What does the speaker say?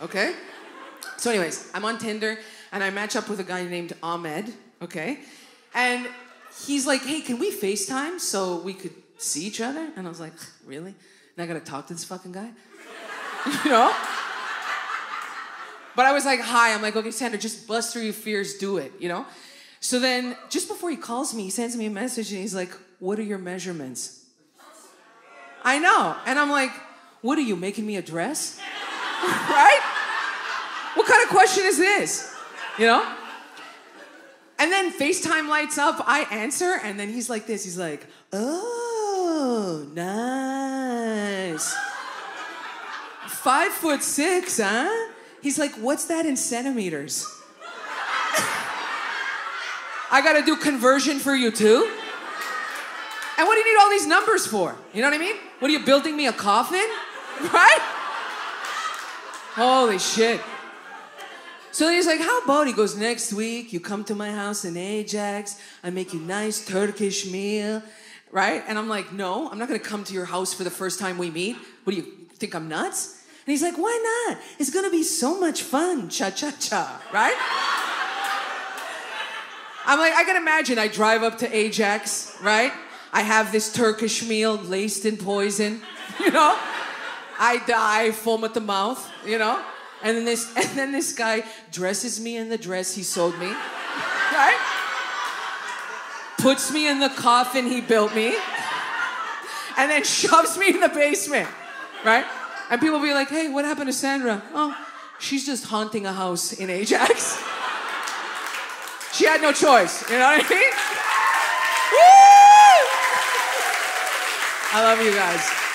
okay? So, anyways, I'm on Tinder and I match up with a guy named Ahmed, okay? And he's like, hey, can we FaceTime so we could see each other? And I was like, really? And I gotta talk to this fucking guy? you know? But I was like, hi. I'm like, okay, Sandra, just bust through your fears, do it, you know? So then, just before he calls me, he sends me a message and he's like, what are your measurements? I know. And I'm like, what are you, making me a dress? Right? What kind of question is this? You know? And then FaceTime lights up, I answer, and then he's like this. He's like, oh, nice. Five foot six, huh? He's like, what's that in centimeters? I gotta do conversion for you too? And what do you need all these numbers for? You know what I mean? What are you building me a coffin? Right? Holy shit. So he's like, How about he goes, Next week, you come to my house in Ajax, I make you nice Turkish meal, right? And I'm like, No, I'm not gonna come to your house for the first time we meet. What do you think I'm nuts? And he's like, Why not? It's gonna be so much fun, cha cha cha, right? I'm like, I can imagine I drive up to Ajax, right? I have this Turkish meal laced in poison, you know? I die, foam at the mouth, you know? And then this and then this guy dresses me in the dress he sold me. Right? Puts me in the coffin he built me. And then shoves me in the basement. Right? And people be like, hey, what happened to Sandra? Oh, she's just haunting a house in Ajax. She had no choice. You know what I mean? Woo! I love you guys.